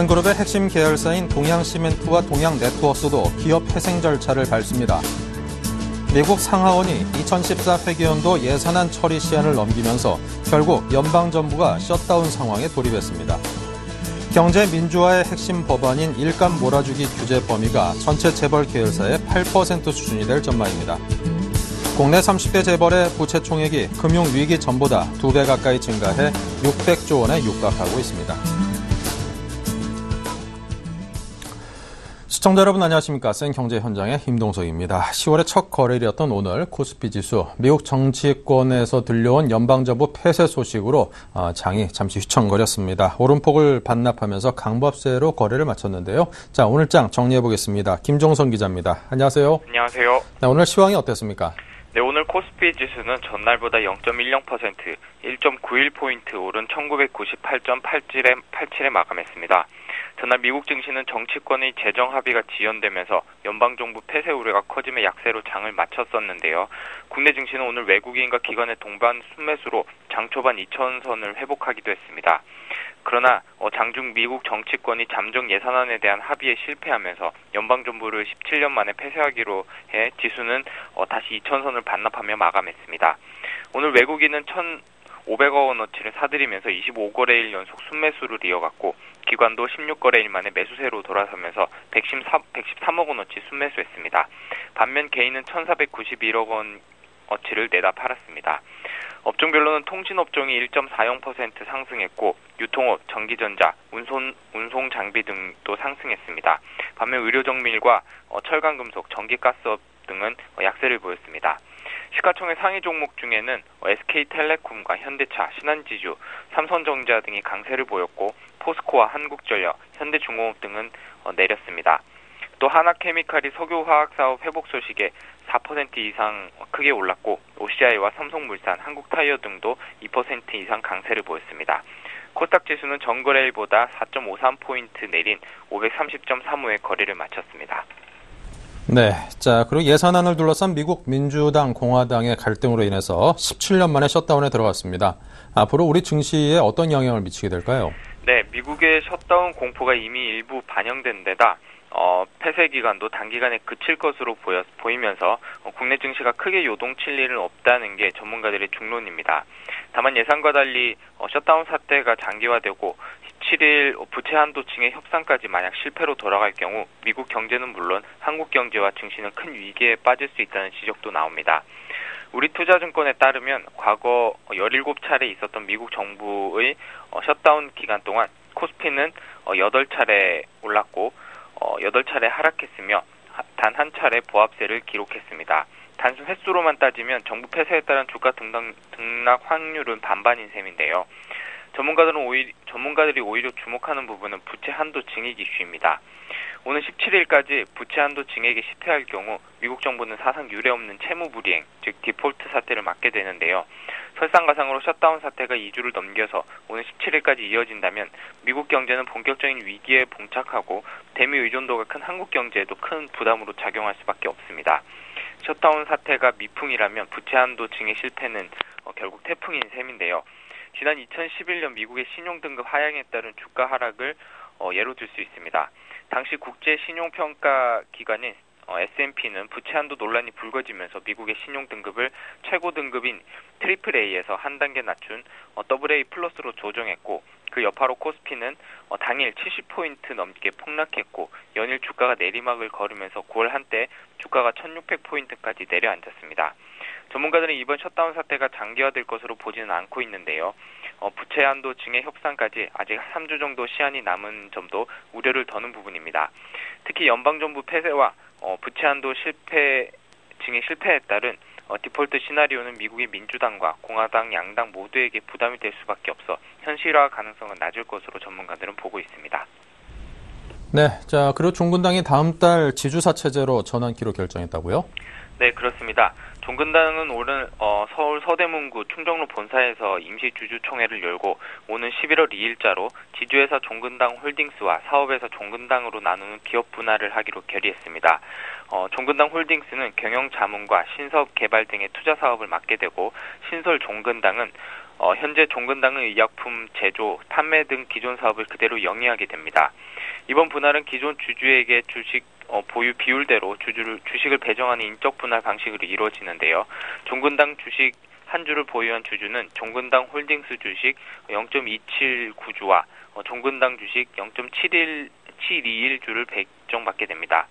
동양그룹의 핵심 계열사인 동양시멘트와 동양네트워크도 기업 회생 절차를 밟습니다. 미국 상하원이 2014 회계연도 예산안 처리 시한을 넘기면서 결국 연방정부가 셧다운 상황에 돌입했습니다. 경제 민주화의 핵심 법안인 일감 몰아주기 규제 범위가 전체 재벌 계열사의 8% 수준이 될 전망입니다. 국내 30대 재벌의 부채 총액이 금융위기 전보다 2배 가까이 증가해 600조 원에 육박하고 있습니다. 시청자 여러분 안녕하십니까. 센경제 현장의 김동석입니다. 10월의 첫 거래일이었던 오늘 코스피 지수 미국 정치권에서 들려온 연방정부 폐쇄 소식으로 어, 장이 잠시 휘청거렸습니다. 오름폭을 반납하면서 강법세로 거래를 마쳤는데요. 자 오늘 장 정리해 보겠습니다. 김종선 기자입니다. 안녕하세요. 안녕하세요. 네, 오늘 시황이 어땠습니까? 네, 오늘 코스피 지수는 전날보다 0.10% 1.91포인트 오른 1998.87에 87에 마감했습니다. 전날 미국 증시는 정치권의 재정 합의가 지연되면서 연방정부 폐쇄 우려가 커지며 약세로 장을 마쳤었는데요. 국내 증시는 오늘 외국인과 기관의 동반 순매수로 장 초반 2천선을 회복하기도 했습니다. 그러나 어, 장중 미국 정치권이 잠정 예산안에 대한 합의에 실패하면서 연방정부를 17년 만에 폐쇄하기로 해 지수는 어, 다시 2천선을 반납하며 마감했습니다. 오늘 외국인은 1,500억 원어치를 사들이면서 25거래일 연속 순매수를 이어갔고 기관도 16거래일 만에 매수세로 돌아서면서 113, 113억 원어치 순매수했습니다. 반면 개인은 1,491억 원 어치를 내다 팔았습니다. 업종별로는 통신업종이 1.40% 상승했고 유통업, 전기전자, 운송, 운송 장비 등도 상승했습니다. 반면 의료정밀과 어, 철강금속, 전기가스업 등은 약세를 보였습니다. 시가총액 상위 종목 중에는 SK텔레콤과 현대차, 신한지주, 삼성전자 등이 강세를 보였고 포스코와 한국전력, 현대중공업 등은 어, 내렸습니다. 또 하나케미칼이 석유화학 사업 회복 소식에 4% 이상 크게 올랐고 OCI와 삼성물산, 한국타이어 등도 2% 이상 강세를 보였습니다. 코스닥 지수는 전거래일보다 4.53포인트 내린 530.35의 거래를 마쳤습니다. 네. 자, 그리고 예산안을 둘러싼 미국 민주당, 공화당의 갈등으로 인해서 17년 만에 셧다운에 들어갔습니다. 앞으로 우리 증시에 어떤 영향을 미치게 될까요? 네, 미국의 셧다운 공포가 이미 일부 반영된 데다 어, 폐쇄 기간도 단기간에 그칠 것으로 보여, 보이면서 어, 국내 증시가 크게 요동칠 일은 없다는 게 전문가들의 중론입니다. 다만 예상과 달리 어, 셧다운 사태가 장기화되고 17일 부채 한도 층의 협상까지 만약 실패로 돌아갈 경우 미국 경제는 물론 한국 경제와 증시는 큰 위기에 빠질 수 있다는 지적도 나옵니다. 우리 투자증권에 따르면 과거 17차례 있었던 미국 정부의 어, 셧다운 기간 동안 코스피는 8차례 어, 올랐고 8차례 어, 하락했으며 단 한 차례 보합세를 기록했습니다. 단순 횟수로만 따지면 정부 폐쇄에 따른 주가 등락, 등락 확률은 반반인 셈인데요. 전문가들은 오히려, 전문가들이 오히려 주목하는 부분은 부채 한도 증액 이슈입니다. 오는 17일까지 부채 한도 증액에 실패할 경우 미국 정부는 사상 유례 없는 채무 불이행, 즉 디폴트 사태를 맞게 되는데요. 설상가상으로 셧다운 사태가 2주를 넘겨서 오는 17일까지 이어진다면 미국 경제는 본격적인 위기에 봉착하고 대미 의존도가 큰 한국 경제에도 큰 부담으로 작용할 수밖에 없습니다. 셧다운 사태가 미풍이라면 부채 한도 증액 실패는 어, 결국 태풍인 셈인데요. 지난 2011년 미국의 신용등급 하향에 따른 주가 하락을 어, 예로 들 수 있습니다. 당시 국제 신용평가 기관인 어, S&P는 부채 한도 논란이 불거지면서 미국의 신용 등급을 최고 등급인 트리플 A에서 한 단계 낮춘 어, AA 플러스로 조정했고 그 여파로 코스피는 어, 당일 70포인트 넘게 폭락했고 연일 주가가 내리막을 걸으면서 9월 한때 주가가 1600포인트까지 내려앉았습니다. 전문가들은 이번 셧다운 사태가 장기화될 것으로 보지는 않고 있는데요. 어, 부채 한도 증액 협상까지 아직 3주 정도 시한이 남은 점도 우려를 더는 부분입니다. 특히 연방정부 폐쇄와 어, 부채 한도 실패 증액 실패에 따른 어, 디폴트 시나리오는 미국의 민주당과 공화당 양당 모두에게 부담이 될 수밖에 없어 현실화 가능성은 낮을 것으로 전문가들은 보고 있습니다. 네, 자 그리고 종군당이 다음 달 지주사 체제로 전환키로 결정했다고요? 네, 그렇습니다. 종근당은 오늘 어, 서울 서대문구 충정로 본사에서 임시 주주총회를 열고 오는 11월 2일자로 지주회사 종근당 홀딩스와 사업회사 종근당으로 나누는 기업 분할을 하기로 결의했습니다. 어, 종근당 홀딩스는 경영 자문과 신사업 개발 등의 투자 사업을 맡게 되고 신설 종근당은 어, 현재 종근당의 의약품 제조, 판매 등 기존 사업을 그대로 영위하게 됩니다. 이번 분할은 기존 주주에게 주식 어, 보유 비율대로 주주를 주식을 배정하는 인적 분할 방식으로 이루어지는데요. 종근당 주식 한 주를 보유한 주주는 종근당 홀딩스 주식 0.279주와 어, 종근당 주식 0.71721주를 배정받게 됩니다.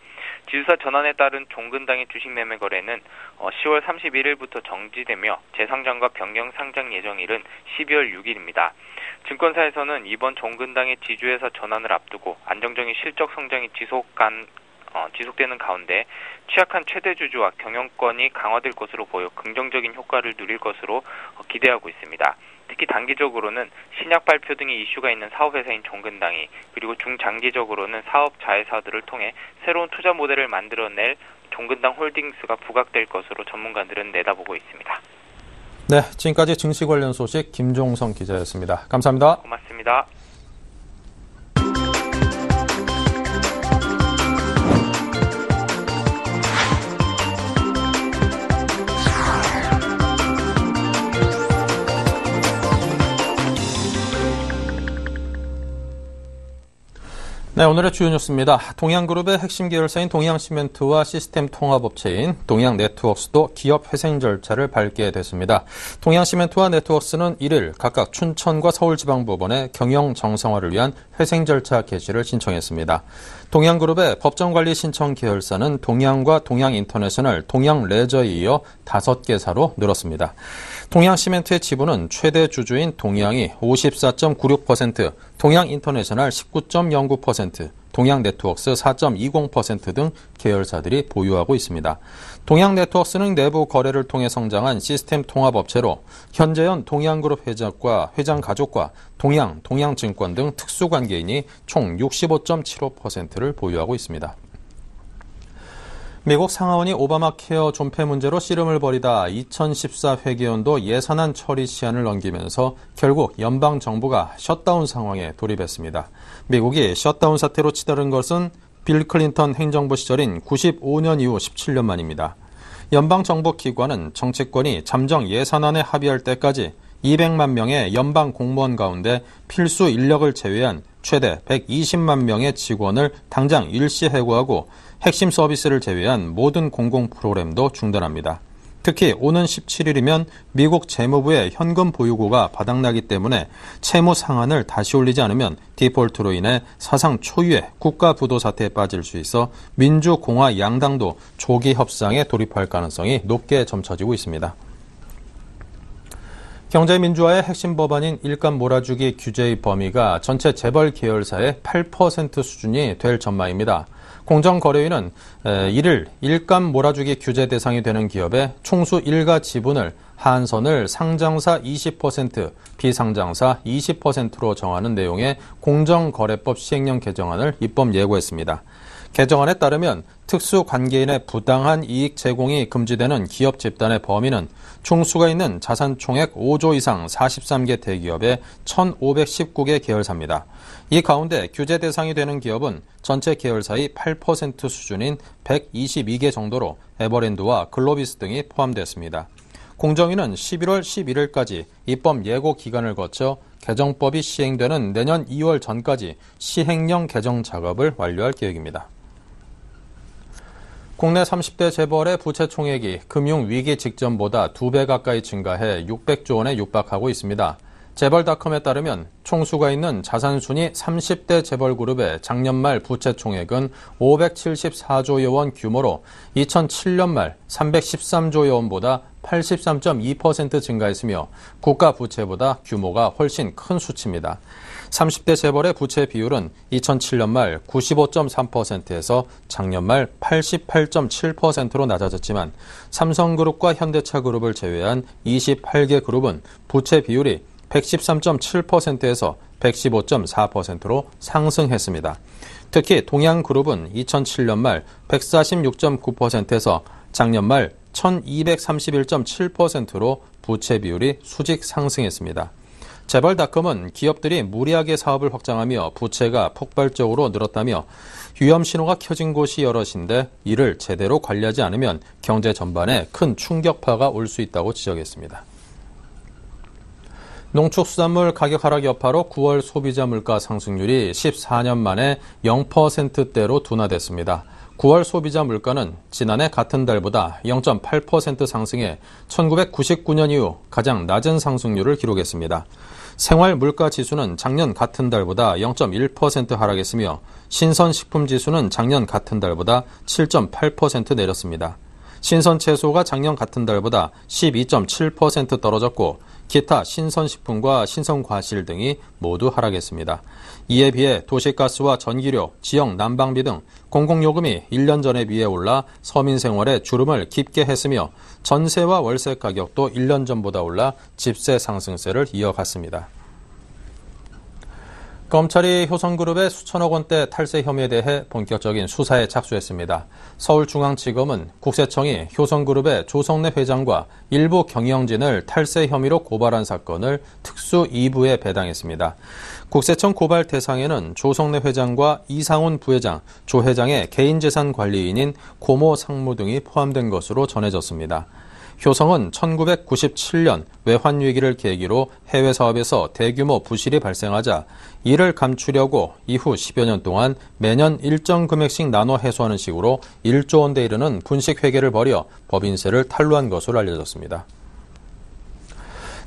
지주사 전환에 따른 종근당의 주식 매매 거래는 10월 31일부터 정지되며 재상장과 변경 상장 예정일은 12월 6일입니다. 증권사에서는 이번 종근당의 지주회사 전환을 앞두고 안정적인 실적 성장이 지속간 어, 지속되는 가운데 취약한 최대 주주와 경영권이 강화될 것으로 보여 긍정적인 효과를 누릴 것으로 어, 기대하고 있습니다. 특히 단기적으로는 신약 발표 등의 이슈가 있는 사업회사인 종근당이 그리고 중장기적으로는 사업 자회사들을 통해 새로운 투자 모델을 만들어낼 종근당 홀딩스가 부각될 것으로 전문가들은 내다보고 있습니다. 네, 지금까지 증시 관련 소식 김종성 기자였습니다. 감사합니다. 고맙습니다. 네, 오늘의 주요 뉴스입니다. 동양그룹의 핵심 계열사인 동양시멘트와 시스템 통합업체인 동양네트워크스도 기업 회생 절차를 밟게 됐습니다. 동양시멘트와 네트워크스는 1일 각각 춘천과 서울지방법원에 경영 정상화를 위한 회생 절차 개시를 신청했습니다. 동양그룹의 법정관리 신청 계열사는 동양과 동양인터내셔널, 동양레저에 이어 5개사로 늘었습니다. 동양시멘트의 지분은 최대 주주인 동양이 54.96%, 동양인터내셔널 19.09%, 동양네트웍스 4.20%등 계열사들이 보유하고 있습니다. 동양네트웍스는 내부 거래를 통해 성장한 시스템 통합업체로 현재현 동양그룹 회장과 회장 가족과 동양, 동양증권 등 특수관계인이 총 65.75%를 보유하고 있습니다. 미국 상하원이 오바마 케어 존폐 문제로 씨름을 벌이다 2014 회계연도 예산안 처리 시한을 넘기면서 결국 연방 정부가 셧다운 상황에 돌입했습니다. 미국이 셧다운 사태로 치달은 것은 빌 클린턴 행정부 시절인 95년 이후 17년 만입니다. 연방 정부 기관은 정치권이 잠정 예산안에 합의할 때까지 200만 명의 연방 공무원 가운데 필수 인력을 제외한 최대 120만 명의 직원을 당장 일시 해고하고 핵심 서비스를 제외한 모든 공공 프로그램도 중단합니다. 특히 오는 17일이면 미국 재무부의 현금 보유고가 바닥나기 때문에 채무 상한을 다시 올리지 않으면 디폴트로 인해 사상 초유의 국가 부도 사태에 빠질 수 있어 민주공화 양당도 조기 협상에 돌입할 가능성이 높게 점쳐지고 있습니다. 경제민주화의 핵심 법안인 일감 몰아주기 규제의 범위가 전체 재벌 계열사의 8% 수준이 될 전망입니다. 공정거래위는 이를 일감 몰아주기 규제 대상이 되는 기업의 총수 일가 지분을 한선을 상장사 20%, 비상장사 20%로 정하는 내용의 공정거래법 시행령 개정안을 입법 예고했습니다. 개정안에 따르면 특수 관계인의 부당한 이익 제공이 금지되는 기업 집단의 범위는 총수가 있는 자산 총액 5조 이상 43개 대기업의 1,519개 계열사입니다. 이 가운데 규제 대상이 되는 기업은 전체 계열사의 8% 수준인 122개 정도로 에버랜드와 글로비스 등이 포함됐습니다. 공정위는 11월 11일까지 입법 예고 기간을 거쳐 개정법이 시행되는 내년 2월 전까지 시행령 개정 작업을 완료할 계획입니다. 국내 30대 재벌의 부채 총액이 금융 위기 직전보다 2배 가까이 증가해 600조 원에 육박하고 있습니다. 재벌닷컴에 따르면 총수가 있는 자산순위 30대 재벌그룹의 작년 말 부채 총액은 574조여 원 규모로 2007년 말 313조여 원보다 83.2% 증가했으며 국가 부채보다 규모가 훨씬 큰 수치입니다. 30대 재벌의 부채 비율은 2007년 말 95.3%에서 작년 말 88.7%로 낮아졌지만 삼성그룹과 현대차그룹을 제외한 28개 그룹은 부채 비율이 113.7%에서 115.4%로 상승했습니다. 특히 동양그룹은 2007년 말 146.9%에서 작년 말 1231.7%로 부채 비율이 수직 상승했습니다. 재벌닷컴은 기업들이 무리하게 사업을 확장하며 부채가 폭발적으로 늘었다며 위험 신호가 켜진 곳이 여럿인데 이를 제대로 관리하지 않으면 경제 전반에 큰 충격파가 올 수 있다고 지적했습니다. 농축수산물 가격 하락 여파로 9월 소비자 물가 상승률이 14년 만에 0%대로 둔화됐습니다. 9월 소비자 물가는 지난해 같은 달보다 0.8% 상승해 1999년 이후 가장 낮은 상승률을 기록했습니다. 생활 물가 지수는 작년 같은 달보다 0.1% 하락했으며 신선 식품 지수는 작년 같은 달보다 7.8% 내렸습니다. 신선 채소가 작년 같은 달보다 12.7% 떨어졌고 기타 신선 식품과 신선 과실 등이 모두 하락했습니다. 이에 비해 도시가스와 전기료, 지역 난방비 등 공공요금이 1년 전에 비해 올라 서민 생활에 주름을 깊게 했으며 전세와 월세 가격도 1년 전보다 올라 집세 상승세를 이어갔습니다. 검찰이 효성그룹의 수천억 원대 탈세 혐의에 대해 본격적인 수사에 착수했습니다. 서울중앙지검은 국세청이 효성그룹의 조성래 회장과 일부 경영진을 탈세 혐의로 고발한 사건을 특수 2부에 배당했습니다. 국세청 고발 대상에는 조성래 회장과 이상훈 부회장, 조 회장의 개인재산 관리인인 고모 상무 등이 포함된 것으로 전해졌습니다. 효성은 1997년 외환 위기를 계기로 해외 사업에서 대규모 부실이 발생하자 이를 감추려고 이후 10여 년 동안 매년 일정 금액씩 나눠 해소하는 식으로 1조 원대 이르는 분식 회계를 벌여 법인세를 탈루한 것으로 알려졌습니다.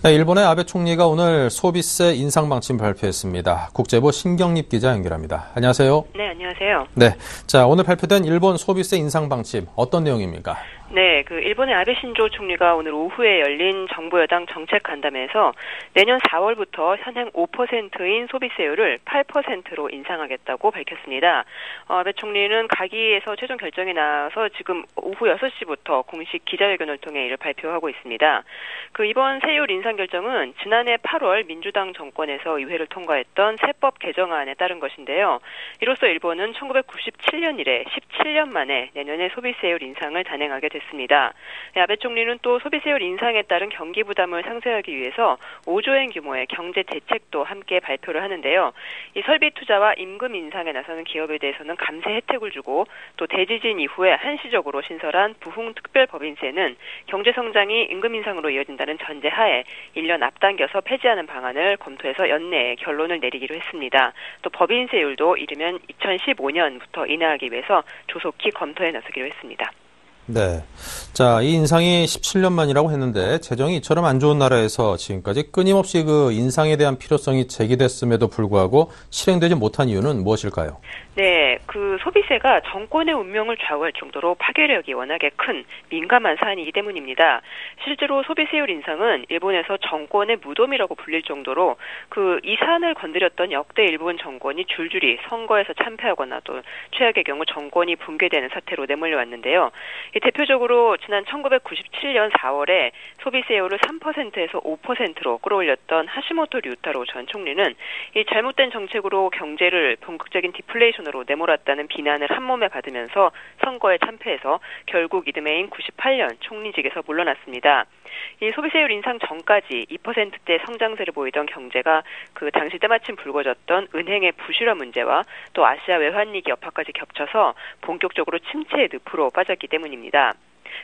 네, 일본의 아베 총리가 오늘 소비세 인상 방침 발표했습니다. 국제부 신경립 기자 연결합니다. 안녕하세요. 네, 안녕하세요. 네. 자, 오늘 발표된 일본 소비세 인상 방침 어떤 내용입니까? 네, 그 일본의 아베 신조 총리가 오늘 오후에 열린 정부 여당 정책 간담회에서 내년 4월부터 현행 5%인 소비세율을 8%로 인상하겠다고 밝혔습니다. 어, 아베 총리는 가기에서 최종 결정이 나서 지금 오후 6시부터 공식 기자회견을 통해 이를 발표하고 있습니다. 그 이번 세율 인상 결정은 지난해 8월 민주당 정권에서 의회를 통과했던 세법 개정안에 따른 것인데요. 이로써 일본은 1997년 이래 17년 만에 내년에 소비세율 인상을 단행하게 됐습니다. 됐습니다. 네, 아베 총리는 또 소비세율 인상에 따른 경기 부담을 상쇄하기 위해서 5조엔 규모의 경제 대책도 함께 발표를 하는데요. 이 설비 투자와 임금 인상에 나서는 기업에 대해서는 감세 혜택을 주고 또 대지진 이후에 한시적으로 신설한 부흥 특별 법인세는 경제 성장이 임금 인상으로 이어진다는 전제하에 1년 앞당겨서 폐지하는 방안을 검토해서 연내에 결론을 내리기로 했습니다. 또 법인세율도 이르면 2015년부터 인하하기 위해서 조속히 검토에 나서기로 했습니다. 네. 자, 이 인상이 17년 만이라고 했는데 재정이 이처럼 안 좋은 나라에서 지금까지 끊임없이 그 인상에 대한 필요성이 제기됐음에도 불구하고 실행되지 못한 이유는 무엇일까요? 네, 그 소비세가 정권의 운명을 좌우할 정도로 파괴력이 워낙에 큰 민감한 사안이기 때문입니다. 실제로 소비세율 인상은 일본에서 정권의 무덤이라고 불릴 정도로 그 이 사안을 건드렸던 역대 일본 정권이 줄줄이 선거에서 참패하거나 또 최악의 경우 정권이 붕괴되는 사태로 내몰려 왔는데요. 대표적으로 지난 1997년 4월에 소비세율을 3%에서 5%로 끌어올렸던 하시모토 류타로 전 총리는 이 잘못된 정책으로 경제를 본격적인 디플레이션으로 내몰았다는 비난을 한 몸에 받으면서 선거에 참패해서 결국 이듬해인 98년 총리직에서 물러났습니다. 이 소비세율 인상 전까지 2%대 성장세를 보이던 경제가 그 당시 때마침 불거졌던 은행의 부실화 문제와 또 아시아 외환위기 여파까지 겹쳐서 본격적으로 침체의 늪으로 빠졌기 때문입니다.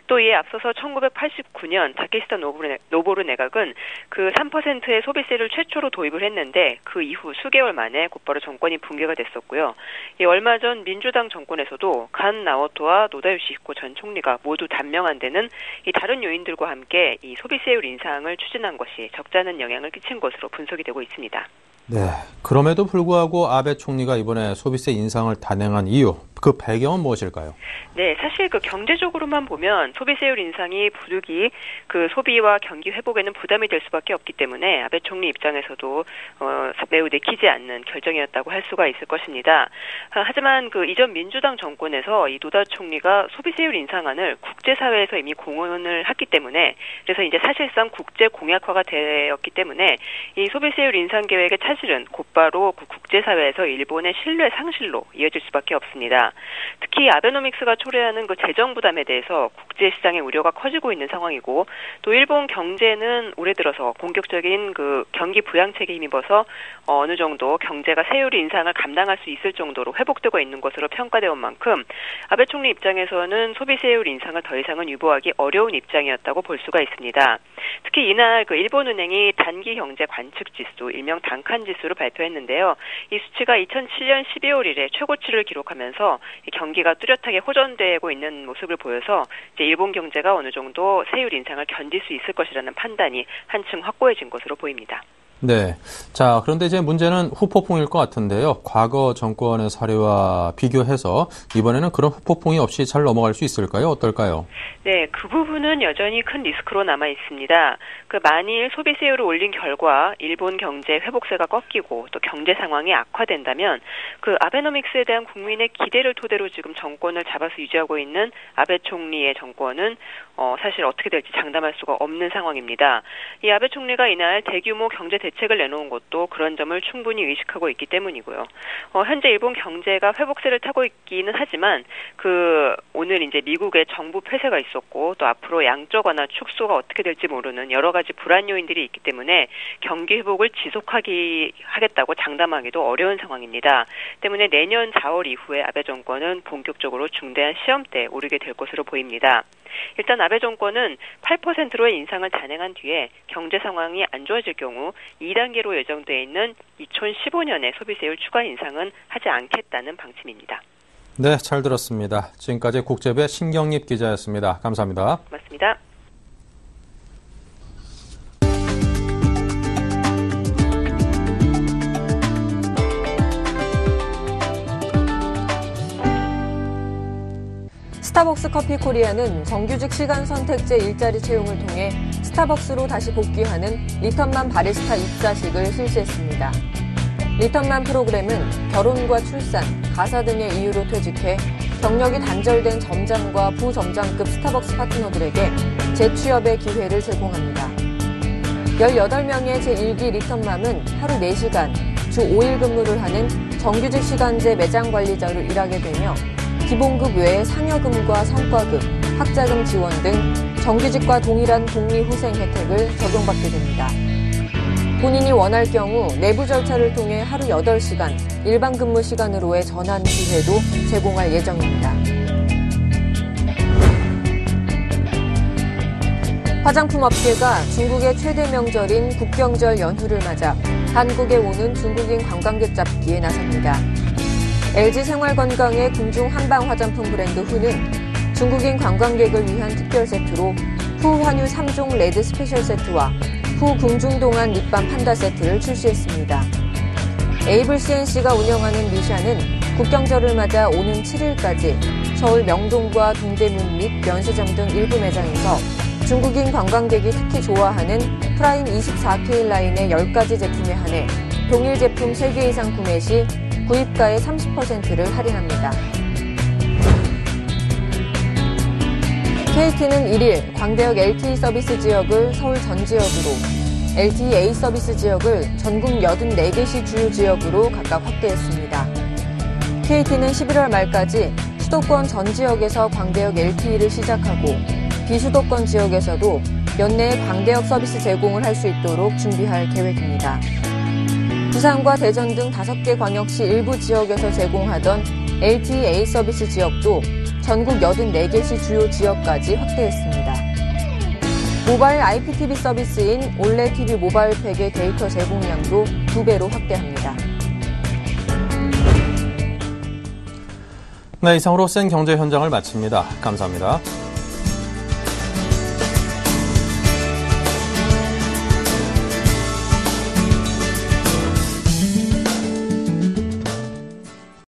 또 이에 앞서서 1989년 다케시타 노보르 내각은 그 3%의 소비세를 최초로 도입을 했는데 그 이후 수개월 만에 곧바로 정권이 붕괴가 됐었고요. 이 얼마 전 민주당 정권에서도 간 나오토와 노다유시히코 전 총리가 모두 단명한 데는 이 다른 요인들과 함께 이 소비세율 인상을 추진한 것이 적잖은 영향을 끼친 것으로 분석이 되고 있습니다. 네. 그럼에도 불구하고 아베 총리가 이번에 소비세 인상을 단행한 이유, 그 배경은 무엇일까요? 네, 사실 그 경제적으로만 보면 소비세율 인상이 부득이 그 소비와 경기 회복에는 부담이 될 수밖에 없기 때문에 아베 총리 입장에서도 어, 매우 내키지 않는 결정이었다고 할 수가 있을 것입니다. 아, 하지만 그 이전 민주당 정권에서 이 노다 총리가 소비세율 인상안을 국제사회에서 이미 공언을 했기 때문에 그래서 이제 사실상 국제 공약화가 되었기 때문에 이 소비세율 인상 계획에 차 사실은 곧바로 그 국제사회에서 일본의 신뢰 상실로 이어질 수밖에 없습니다. 특히 아베노믹스가 초래하는 그 재정 부담에 대해서 국제시장의 우려가 커지고 있는 상황이고 또 일본 경제는 올해 들어서 공격적인 그 경기 부양책에 힘입어서 어느 정도 경제가 세율 인상을 감당할 수 있을 정도로 회복되고 있는 것으로 평가되어 온 만큼 아베 총리 입장에서는 소비 세율 인상을 더 이상은 유보하기 어려운 입장이었다고 볼 수가 있습니다. 특히 이날 그 일본은행이 단기 경제 관측 지수, 일명 단칸 지수를 발표했는데요. 이 수치가 2007년 12월 1일 최고치를 기록하면서 경기가 뚜렷하게 호전되고 있는 모습을 보여서 이제 일본 경제가 어느 정도 세율 인상을 견딜 수 있을 것이라는 판단이 한층 확고해진 것으로 보입니다. 네. 자, 그런데 이제 문제는 후폭풍일 것 같은데요. 과거 정권의 사례와 비교해서 이번에는 그런 후폭풍이 없이 잘 넘어갈 수 있을까요? 어떨까요? 네, 그 부분은 여전히 큰 리스크로 남아 있습니다. 그 만일 소비세율을 올린 결과 일본 경제 회복세가 꺾이고 또 경제 상황이 악화된다면 그 아베노믹스에 대한 국민의 기대를 토대로 지금 정권을 잡아서 유지하고 있는 아베 총리의 정권은 어, 사실 어떻게 될지 장담할 수가 없는 상황입니다. 이 아베 총리가 이날 대규모 경제 대 책을 내놓은 것도 그런 점을 충분히 의식하고 있기 때문이고요. 어, 현재 일본 경제가 회복세를 타고 있기는 하지만 그 오늘 이제 미국의 정부 폐쇄가 있었고 또 앞으로 양적 완화 축소가 어떻게 될지 모르는 여러 가지 불안 요인들이 있기 때문에 경기 회복을 지속하기 하겠다고 장담하기도 어려운 상황입니다. 때문에 내년 4월 이후에 아베 정권은 본격적으로 중대한 시험대에 오르게 될 것으로 보입니다. 일단 아베 정권은 8%로의 인상을 단행한 뒤에 경제 상황이 안 좋아질 경우 2단계로 예정돼 있는 2015년에 소비세율 추가 인상은 하지 않겠다는 방침입니다. 네, 잘 들었습니다. 지금까지 국제부의 신경립 기자였습니다. 감사합니다. 고맙습니다. 스타벅스 커피 코리아는 정규직 시간 선택제 일자리 채용을 통해 스타벅스로 다시 복귀하는 return mom 바리스타 입사식을 실시했습니다. Return mom 프로그램은 결혼과 출산, 가사 등의 이유로 퇴직해 경력이 단절된 점장과 부점장급 스타벅스 파트너들에게 재취업의 기회를 제공합니다. 18명의 제1기 return mom은 하루 4시간, 주 5일 근무를 하는 정규직 시간제 매장 관리자로 일하게 되며 기본급 외에 상여금과 성과급, 학자금 지원 등 정규직과 동일한 복리후생 혜택을 적용받게 됩니다. 본인이 원할 경우 내부 절차를 통해 하루 8시간 일반 근무 시간으로의 전환 기회도 제공할 예정입니다. 화장품 업계가 중국의 최대 명절인 국경절 연휴를 맞아 한국에 오는 중국인 관광객 잡기에 나섭니다. LG 생활건강의 궁중 한방 화장품 브랜드 후는 중국인 관광객을 위한 특별 세트로 후 환유 3종 red special 세트와 후 궁중 동안 립밤 판다 세트를 출시했습니다. 에이블 C&C가 운영하는 미샤는 국경절을 맞아 오는 7일까지 서울 명동과 동대문 및 면세점 등 일부 매장에서 중국인 관광객이 특히 좋아하는 prime 24K 라인의 10가지 제품에 한해 동일 제품 3개 이상 구매 시 구입가의 30%를 할인합니다. KT는 1일 광대역 LTE 서비스 지역을 서울 전 지역으로, LTE A 서비스 지역을 전국 84개 시 주요 지역으로 각각 확대했습니다. KT는 11월 말까지 수도권 전 지역에서 광대역 LTE를 시작하고 비수도권 지역에서도 연내에 광대역 서비스 제공을 할 수 있도록 준비할 계획입니다. 부산과 대전 등 5개 광역시 일부 지역에서 제공하던 LTE A 서비스 지역도 전국 84개시 주요 지역까지 확대했습니다. 모바일 IPTV 서비스인 올레 TV 모바일 팩의 데이터 제공량도 2배로 확대합니다. 네, 이상으로 센 경제 현장을 마칩니다. 감사합니다.